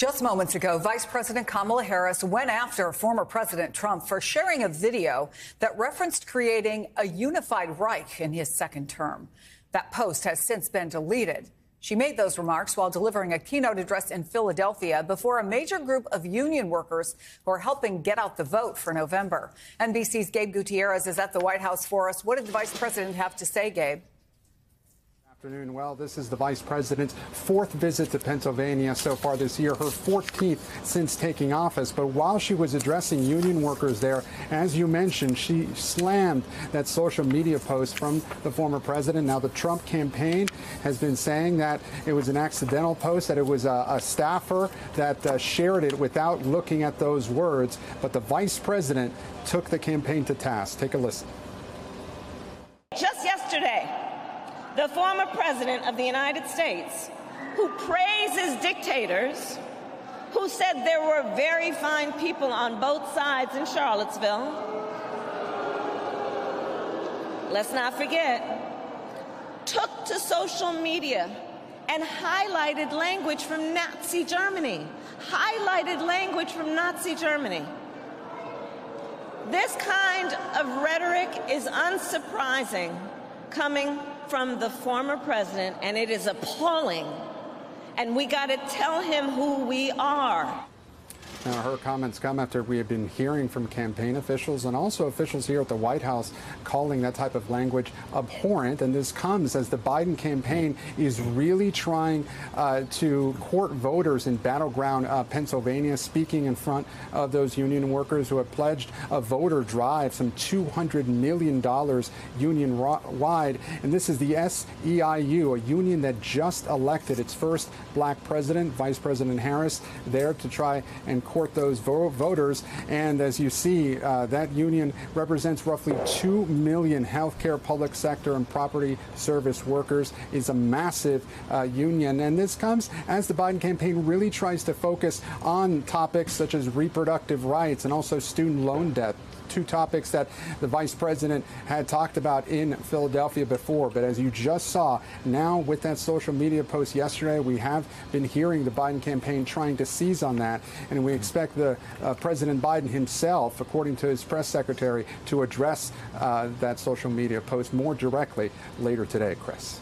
Just moments ago, Vice President Kamala Harris went after former President Trump for sharing a video that referenced creating a unified Reich in his second term. That post has since been deleted. She made those remarks while delivering a keynote address in Philadelphia before a major group of union workers who are helping get out the vote for November. NBC's Gabe Gutierrez is at the White House for us. What did the vice president have to say, Gabe? Afternoon. Well, this is the vice president's fourth visit to Pennsylvania so far this year, her 14th since taking office. But while she was addressing union workers there, as you mentioned, she slammed that social media post from the former president. Now, the Trump campaign has been saying that it was an accidental post, that it was a, a staffer that uh, shared it without looking at those words. But the vice president took the campaign to task. Take a listen. Just yesterday, the former president of the United States, who praises dictators, who said there were very fine people on both sides in Charlottesville. Let's not forget, took to social media and highlighted language from Nazi Germany. Highlighted language from Nazi Germany. This kind of rhetoric is unsurprising coming from the former president, and it is appalling. And we got to tell him who we are. Now, her comments come after we have been hearing from campaign officials and also officials here at the White House calling that type of language abhorrent. And this comes as the Biden campaign is really trying uh, to court voters in battleground uh, Pennsylvania, speaking in front of those union workers who have pledged a voter drive, some $200 million union wide. And this is the SEIU, a union that just elected its first black president, Vice President Harris, there to try and court those vo voters. And as you see, uh, that union represents roughly 2 million healthcare, public sector, and property service workers. It's a massive uh, union. And this comes as the Biden campaign really tries to focus on topics such as reproductive rights and also student loan debt two topics that the vice president had talked about in Philadelphia before. But as you just saw, now with that social media post yesterday, we have been hearing the Biden campaign trying to seize on that. And we expect the uh, President Biden himself, according to his press secretary, to address uh, that social media post more directly later today, Chris.